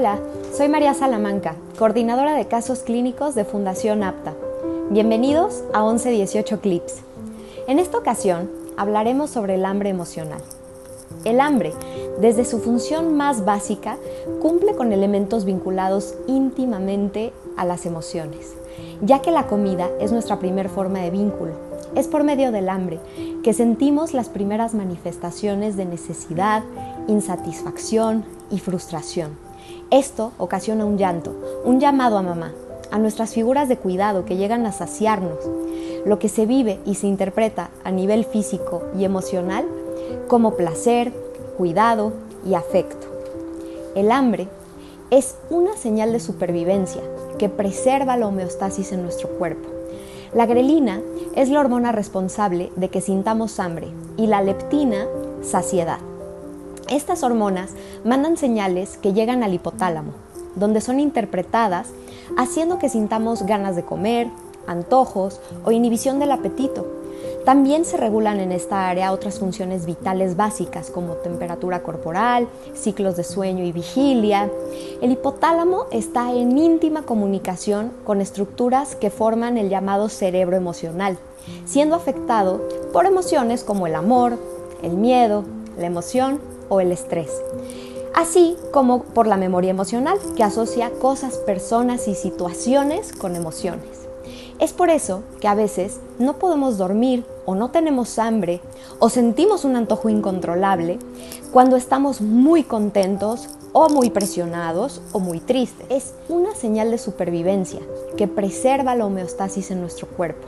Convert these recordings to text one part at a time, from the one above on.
Hola, soy María Salamanca, coordinadora de casos clínicos de Fundación APTA. Bienvenidos a 1118 Clips. En esta ocasión hablaremos sobre el hambre emocional. El hambre, desde su función más básica, cumple con elementos vinculados íntimamente a las emociones, ya que la comida es nuestra primer forma de vínculo. Es por medio del hambre que sentimos las primeras manifestaciones de necesidad, insatisfacción y frustración. Esto ocasiona un llanto, un llamado a mamá, a nuestras figuras de cuidado que llegan a saciarnos. Lo que se vive y se interpreta a nivel físico y emocional como placer, cuidado y afecto. El hambre es una señal de supervivencia que preserva la homeostasis en nuestro cuerpo. La grelina es la hormona responsable de que sintamos hambre y la leptina saciedad. Estas hormonas mandan señales que llegan al hipotálamo, donde son interpretadas haciendo que sintamos ganas de comer, antojos o inhibición del apetito. También se regulan en esta área otras funciones vitales básicas como temperatura corporal, ciclos de sueño y vigilia. El hipotálamo está en íntima comunicación con estructuras que forman el llamado cerebro emocional, siendo afectado por emociones como el amor, el miedo, la emoción o el estrés así como por la memoria emocional, que asocia cosas, personas y situaciones con emociones. Es por eso que a veces no podemos dormir o no tenemos hambre o sentimos un antojo incontrolable cuando estamos muy contentos o muy presionados o muy tristes. Es una señal de supervivencia que preserva la homeostasis en nuestro cuerpo.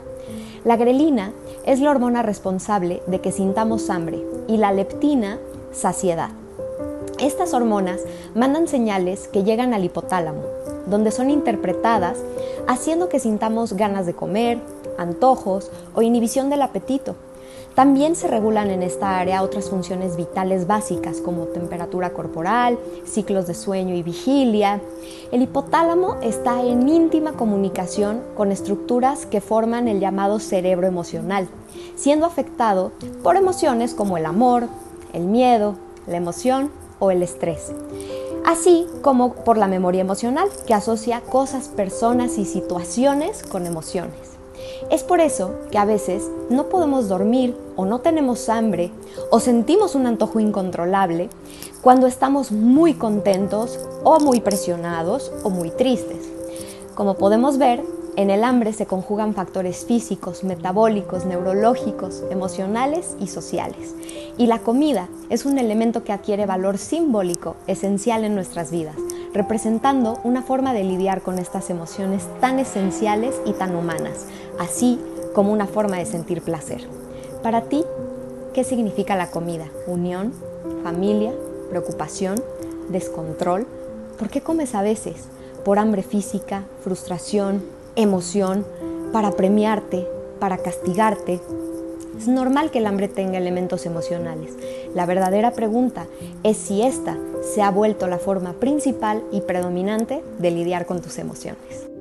La grelina es la hormona responsable de que sintamos hambre y la leptina saciedad. Estas hormonas mandan señales que llegan al hipotálamo, donde son interpretadas haciendo que sintamos ganas de comer, antojos o inhibición del apetito. También se regulan en esta área otras funciones vitales básicas como temperatura corporal, ciclos de sueño y vigilia. El hipotálamo está en íntima comunicación con estructuras que forman el llamado cerebro emocional, siendo afectado por emociones como el amor, el miedo, la emoción o el estrés, así como por la memoria emocional, que asocia cosas, personas y situaciones con emociones. Es por eso que a veces no podemos dormir o no tenemos hambre o sentimos un antojo incontrolable cuando estamos muy contentos o muy presionados o muy tristes. Como podemos ver, en el hambre se conjugan factores físicos, metabólicos, neurológicos, emocionales y sociales. Y la comida es un elemento que adquiere valor simbólico esencial en nuestras vidas, representando una forma de lidiar con estas emociones tan esenciales y tan humanas, así como una forma de sentir placer. Para ti, ¿qué significa la comida? ¿Unión? ¿Familia? ¿Preocupación? ¿Descontrol? ¿Por qué comes a veces? ¿Por hambre física? ¿Frustración? Emoción, para premiarte, para castigarte. Es normal que el hambre tenga elementos emocionales. La verdadera pregunta es si esta se ha vuelto la forma principal y predominante de lidiar con tus emociones.